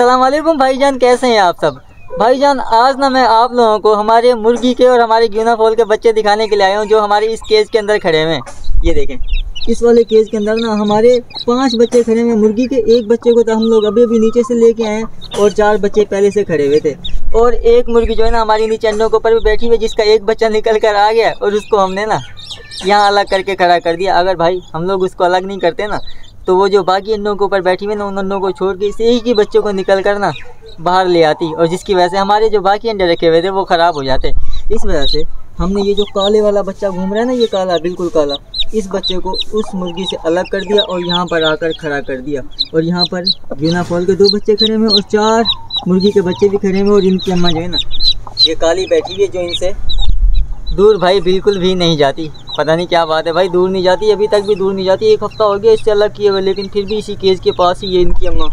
अस्सलाम वालेकुम भाईजान, कैसे हैं आप सब? भाईजान, आज ना मैं आप लोगों को हमारे मुर्गी के और हमारे ग्यूना फॉल के बच्चे दिखाने के लिए आया हूँ, जो हमारे इस केज के अंदर खड़े हुए हैं। ये देखें। इस वाले केज के अंदर ना हमारे पाँच बच्चे खड़े हुए मुर्गी के एक बच्चे को तो हम लोग अभी अभी नीचे से लेके आए हैं और चार बच्चे पहले से खड़े हुए थे। और एक मुर्गी जो है ना हमारी नीचे अंडों के ऊपर भी बैठी हुई जिसका एक बच्चा निकल कर आ गया और उसको हमने ना यहाँ अलग करके खड़ा कर दिया। अगर भाई, हम लोग उसको अलग नहीं करते ना तो वो जो बाकी अंडों के ऊपर बैठी हुई ना, उन अंडों को छोड़ के इस एक ही बच्चों को निकल कर ना बाहर ले आती और जिसकी वजह से हमारे जो बाकी अंडे रखे हुए थे, वो ख़राब हो जाते। इस वजह से हमने ये जो काले वाला बच्चा घूम रहा है ना, ये काला, बिल्कुल काला, इस बच्चे को उस मुर्गी से अलग कर दिया और यहाँ पर आकर खड़ा कर दिया। और यहाँ पर गिना फॉल के दो बच्चे खड़े हुए और चार मुर्गी के बच्चे भी खड़े हुए और इनकी अम्मा जो है ना, ये काली बैठी हुई है जो इनसे दूर भाई बिल्कुल भी नहीं जाती। पता नहीं क्या बात है भाई, दूर नहीं जाती, अभी तक भी दूर नहीं जाती। एक हफ़्ता हो गया इससे अलग किए हुए, लेकिन फिर भी इसी केज के पास ही ये इनकी अम्मा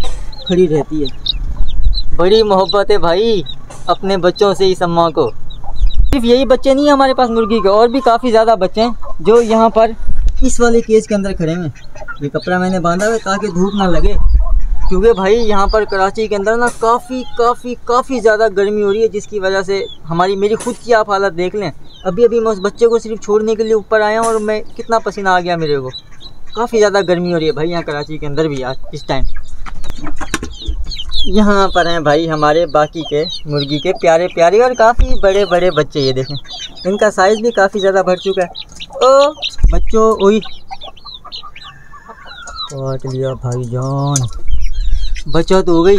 खड़ी रहती है। बड़ी मोहब्बत है भाई, अपने बच्चों से इस अम्मा को। सिर्फ़ यही बच्चे नहीं हमारे पास मुर्गी के, और भी काफ़ी ज़्यादा बच्चे हैं, जो यहाँ पर इस वाले केज के अंदर खड़े हैं। ये कपड़ा मैंने बांधा हुआ ताकि धूप ना लगे, क्योंकि भाई यहाँ पर कराची के अंदर ना काफ़ी काफ़ी काफ़ी ज़्यादा गर्मी हो रही है, जिसकी वजह से हमारी, मेरी खुद की आप हालत देख लें। अभी अभी मैं उस बच्चे को सिर्फ़ छोड़ने के लिए ऊपर आया और मैं कितना पसीना आ गया मेरे को। काफ़ी ज़्यादा गर्मी हो रही है भाई यहाँ कराची के अंदर भी आज, इस टाइम यहाँ पर हैं भाई हमारे बाकी के मुर्गी के प्यारे प्यारे और काफ़ी बड़े बड़े बच्चे, ये देखें। इनका साइज़ भी काफ़ी ज़्यादा बढ़ चुका है। ओ, बच्चों, ओई। काट लिया भाई जान बच्चा तो हो गई।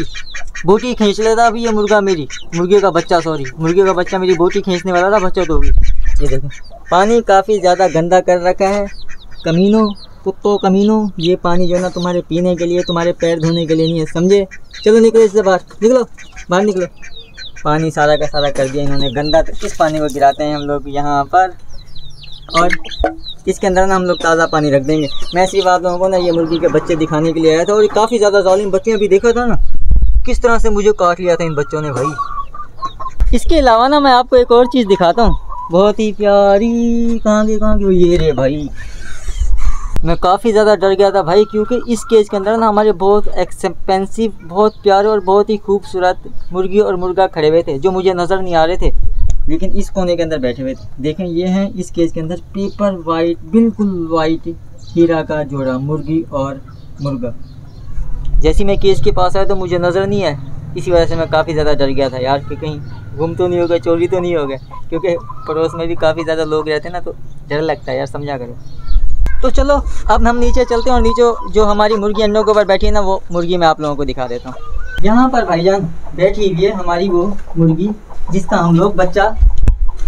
बोटी खींच लेता अभी ये मुर्गा मेरी। मुर्गे का बच्चा सॉरी मुर्गे का बच्चा मेरी बोटी खींचने वाला था, बच्चा तो गई ये देखो। पानी काफ़ी ज़्यादा गंदा कर रखा है। कमीनों, कुत्तों, कमीनों, ये पानी जो ना तुम्हारे पीने के लिए, तुम्हारे पैर धोने के लिए नहीं है, समझे? चलो निकलो इससे बाहर। निकलो। बाहर निकलो। पानी सारा का सारा कर दिया इन्होंने। गंदा तो किस पानी को गिराते हैं हम लोग यहाँ पर? और इसके अंदर ना हम लोग ताज़ा पानी रख देंगे। मैं सिर्फ़ आप लोगों को ना ये मुर्गी के बच्चे दिखाने के लिए आया था और काफ़ी ज़्यादा जालिम बच्चे अभी देखा था ना। किस तरह से मुझे काट लिया था इन बच्चों ने भाई? इसके अलावा ना मैं आपको एक और चीज़ दिखाता हूँ। बहुत ही प्यारी, कहाँ गए कहाँ गए ये रे भाई। मैं काफ़ी ज़्यादा डर गया था भाई, क्योंकि इस केज के अंदर ना हमारे बहुत एक्सपेंसिव बहुत प्यारे और बहुत ही खूबसूरत मुर्गी और मुर्गा खड़े हुए थे, जो मुझे नज़र नहीं आ रहे थे। लेकिन इस कोने के अंदर बैठे हुए थे। देखें, ये हैं इस केज के अंदर पेपर वाइट बिल्कुल वाइट हीरा का जोड़ा मुर्गी और मुर्गा। जैसे मैं केस के पास आया तो मुझे नज़र नहीं आया। इसी वजह से मैं काफ़ी ज़्यादा डर गया था यार, कि कहीं गुम तो नहीं हो गया चोरी तो नहीं हो गया क्योंकि पड़ोस में भी काफ़ी ज़्यादा लोग रहते हैं ना तो डर लगता है यार, समझा करो। तो चलो, अब हम नीचे चलते हैं और नीचे जो हमारी मुर्गी अंडों के ऊपर बैठी है ना, वो मुर्गी मैं आप लोगों को दिखा देता हूँ। यहाँ पर भाईजान बैठी हुई है हमारी वो मुर्गी, जिसका हम लोग बच्चा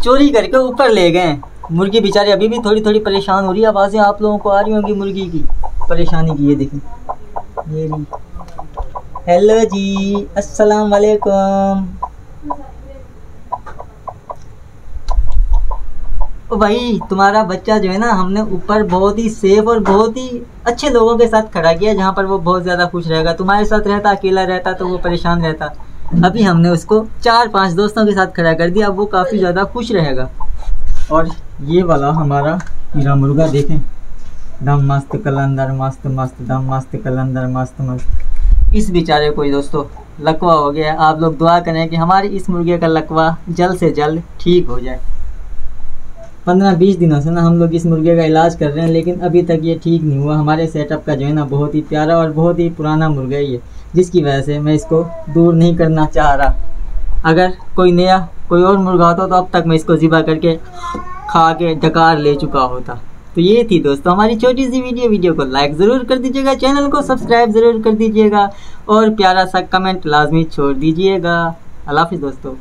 चोरी करके ऊपर ले गए मुर्गी बेचारी अभी भी थोड़ी थोड़ी परेशान हो रही है, आवाज़ें आप लोगों को आ रही होंगी मुर्गी की, परेशानी की, ये देखें हेलो जी अस्सलाम वालेकुम ओ भाई, तुम्हारा बच्चा जो है ना, हमने ऊपर बहुत ही सेफ़ और बहुत ही अच्छे लोगों के साथ खड़ा किया, जहाँ पर वो बहुत ज़्यादा खुश रहेगा। तुम्हारे साथ रहता, अकेला रहता तो वो परेशान रहता। अभी हमने उसको चार पाँच दोस्तों के साथ खड़ा कर दिया, अब वो काफ़ी ज़्यादा खुश रहेगा। और ये वाला हमारा हीरा मुर्गा, देखें। दम मस्त कलंदर, मस्त मस्त दम मस्त कलंदर, मस्त मस्त। इस बेचारे को दोस्तों, लकवा हो गया। आप लोग दुआ करें कि हमारे इस मुर्गे का लकवा जल्द से जल्द ठीक हो जाए। पंद्रह बीस दिनों से ना हम लोग इस मुर्गे का इलाज कर रहे हैं, लेकिन अभी तक ये ठीक नहीं हुआ। हमारे सेटअप का जो है ना, बहुत ही प्यारा और बहुत ही पुराना मुर्गा ही है जिसकी वजह से मैं इसको दूर नहीं करना चाह रहा। अगर कोई नया, कोई और मुर्गा होता तो अब तक मैं इसको ज़िबा करके खा के डकार ले चुका होता। तो ये थी दोस्तों हमारी छोटी सी वीडियो। वीडियो को लाइक ज़रूर कर दीजिएगा चैनल को सब्सक्राइब ज़रूर कर दीजिएगा और प्यारा सा कमेंट लाजमी छोड़ दीजिएगा। अल्लाह हाफिज़ दोस्तों।